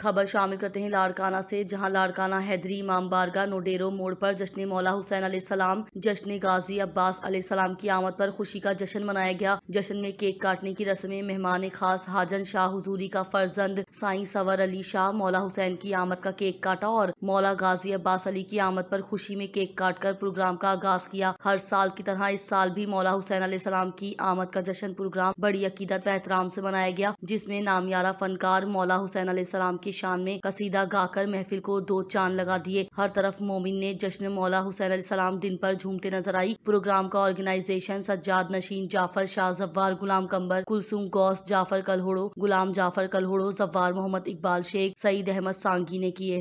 खबर शामिल करते हैं लाड़काना से, जहाँ लाड़काना हैदरी, इमाम बारगा, नोडेरो मोड़ पर जश्न मौला हुसैन सलाम जश्न गाजी अब्बास सलाम की आमद पर खुशी का जश्न मनाया गया। जश्न में केक काटने की रस्में मेहमान खास, हाजन शाह हुजूरी का फर्जंद, साई सवर अली शाह, मौला हुसैन की आमद का केक काटा और मौला गाजी अब्बास अली की आमद पर खुशी में केक काट कर प्रोग्राम का आगाज़ किया। हर साल की तरह इस साल भी मौला हुसैन सलाम की आमद का जश्न प्रोग्राम बड़ी अकीदत व एहतराम से मनाया गया, जिसमें नामियारा फनकार मौला हुसैन सलाम की की शान में कसीदा गाकर महफिल को दो चाँद लगा दिए। हर तरफ़ मोमिन ने जश्न मौला हुसैन सलाम दिन पर झूमते नज़र आई। प्रोग्राम का ऑर्गेनाइजेशन सज्जाद नशीन जाफ़र शाह जब्वार गुलाम कम्बर कुलसुम गौस जाफ़र कलहोड़ो, गुलाम जाफ़र कलहोड़ो जब्वार मोहम्मद इकबाल शेख, सईद अहमद सांगी ने किए।